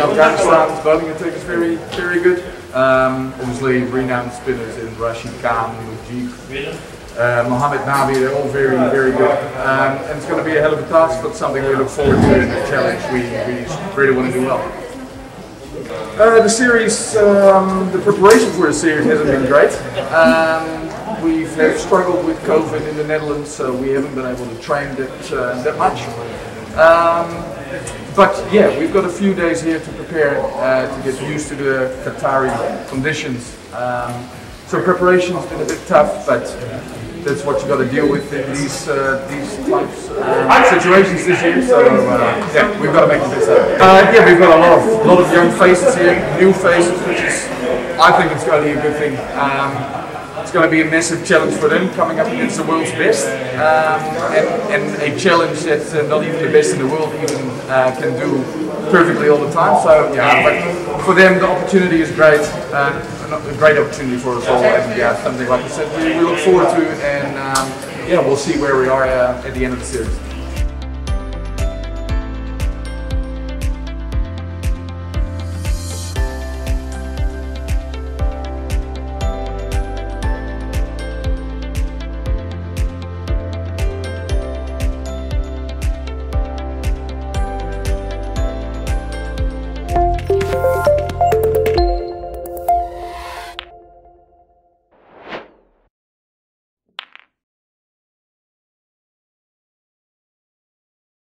obviously Afghanistan's bowling attack is very, very good. Um, obviously, renowned spinners in Rashid Khan, Mujib, uh, Mohammed Nabi, they're all very, very good. Um, and it's going to be a hell of a task, but something we look forward to and a challenge we, we really want to do well. Uh, the series, um, the preparation for the series hasn't been great. Um, we've have struggled with COVID in the Netherlands, so we haven't been able to train that, uh, that much. Um, but yeah, we've got a few days here to prepare uh, to get used to the Qatari conditions. Um, so preparation's been a bit tough, but that's what you got to deal with in these uh, these types uh, situations this year. So uh, yeah, we've got to make the best of it. Uh, yeah, we've got a lot of lot of young faces here, new faces, which is I think it's going to be a good thing. Um, it's going to be a massive challenge for them coming up against the world's best, um, and, and, a challenge that uh, not even the best in the world even uh, can do perfectly all the time. So yeah, but for them the opportunity is great, uh, a great opportunity for us all, and yeah, something like I said we, we look forward to, and um, yeah, we'll see where we are uh, at the end of the series.